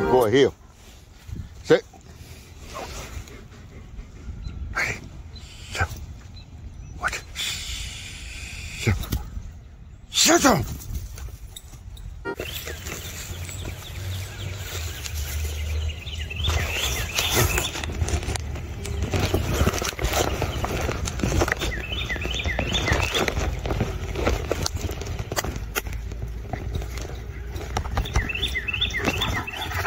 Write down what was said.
This boy here. Sit. Ready. What? Shut up.